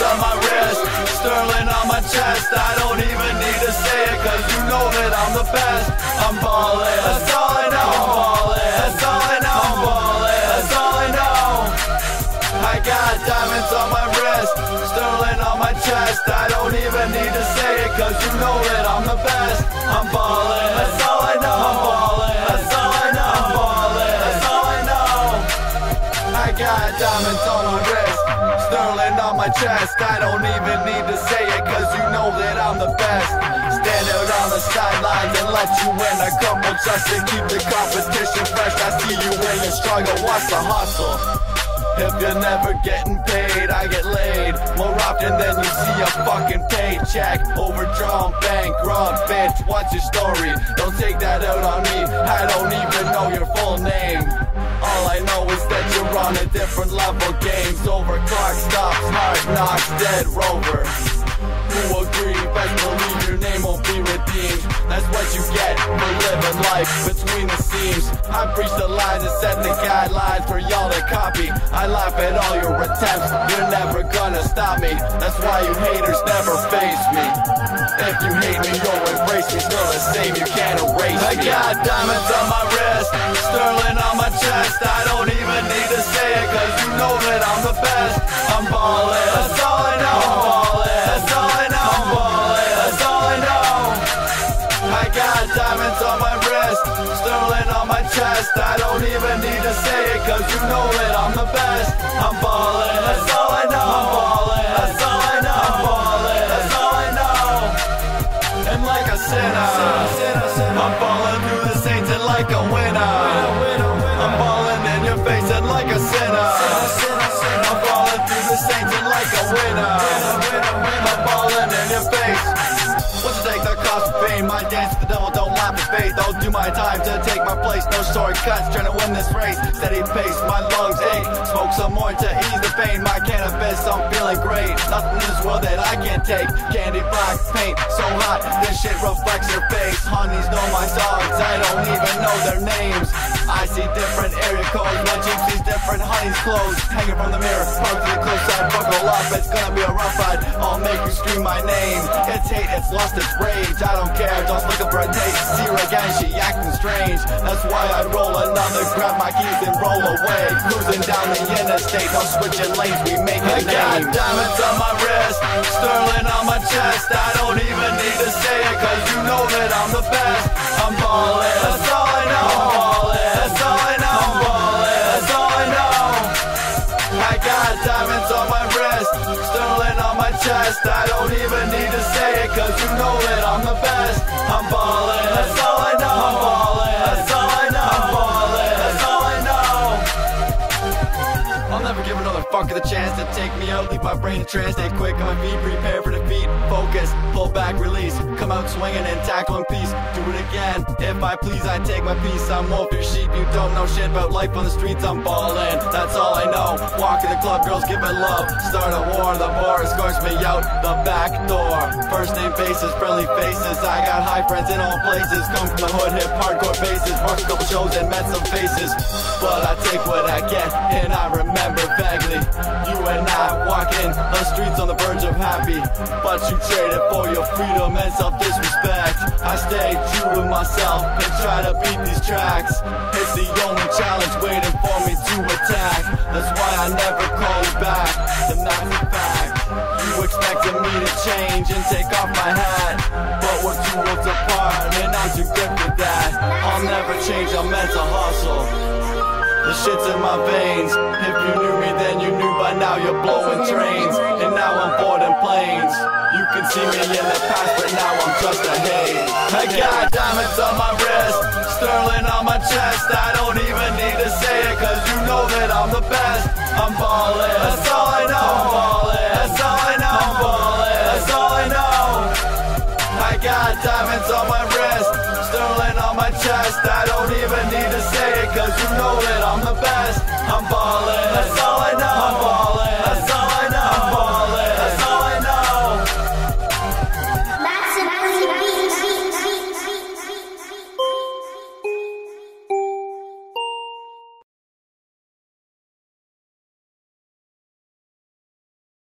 on my wrist, sterling on my chest. I don't even need to say it, cause you know that I'm the best. I'm ballin', chest. I don't even need to say it, cause you know that I'm the best. Stand out on the sidelines and let you win a couple just to keep the competition fresh. I see you when you struggle, watch the hustle. If you're never getting paid, I get laid more often than you see a fucking paycheck. Overdrawn, bankrupt, bitch. What's your story? Don't take that out on me. I don't even know your full name. Different level. Games over, clock stops, hard knocks, dead rover. Who agree? Best believe your name won't be redeemed. That's what you get for living life between the seams. I preach the lines and set the guidelines for y'all to copy. I laugh at all your attempts. You're never gonna stop me. That's why you haters never face me. If you hate me, you'll embrace me. Still the same, you can't erase me. I got diamonds on my wrist, sterling on my chest. I don't even need to wrist, sterling on my chest. I don't even need to say it, cause you know it, I'm the best. I'm ballin', that's all I know. I'm ballin', that's all I know. I'm ballin', that's all I know. And like a sinner, I'm falling through the saints and like a winner. I'm falling in your face and like a sinner. I'm falling through the saints and like a winner. Of? My dance the devil, don't laugh at faith. I'll do my time to take my place. No shortcuts, trying to win this race. Steady pace, my lungs ache. Smoke some more to ease the pain. My cannabis, I'm feeling great. Nothing in this world that I can't take. Candy black paint, so hot, this shit reflects your face. Honeys know my songs, I don't even know their names. I see different area codes, my sees different honeys clothes. Hanging from the mirror, park to the close side, buckle up, it's gonna be a rough ride. I'll make you scream my name. It's hate, it's lust, it's rage. I don't care, just looking for a date. See her again, she acting strange. That's why I roll another, grab my keys and roll away. Cruising down the interstate, no switching lanes, we make a name. Diamonds on my wrist, sterling on my chest. I don't even need to say it, cause you know that I'm the best. I'm ballin', cause you know that I'm the best. I'm ballin', fucker the chance to take me out. Leave my brain in trance, stay quick on my feet, prepare for defeat. Focus, pull back, release. Come out swinging and tackle in peace. Do it again. If I please, I take my piece. I'm wolf, your sheep. You don't know shit about life on the streets. I'm ballin', that's all I know. Walk in the club, girls give me love. Start a war, the bar escorts me out the back door. First name faces, friendly faces. I got high friends in all places. Come from the hood, hip, hardcore bases. Worked a couple shows and met some faces. But I take what I get, and I remember vaguely. You and I walking the streets on the verge of happy. But you traded for your freedom and self disrespect. I stay true to myself and try to beat these tracks. It's the only challenge waiting for me to attack. That's why I never call you back. The matter of fact. You expected me to change and take off my hat. But we're too worlds apart, and I'm too good for that. I'll never change, I'm meant to hustle. The shit's in my veins. If you knew me, then you knew by now you're blowing trains. And now I'm boarding planes. You can see me in the past, but now I'm just a haze. I got diamonds on my wrist, sterling on my chest. I don't even need to say it, cause you know that I'm the best. I'm ballin',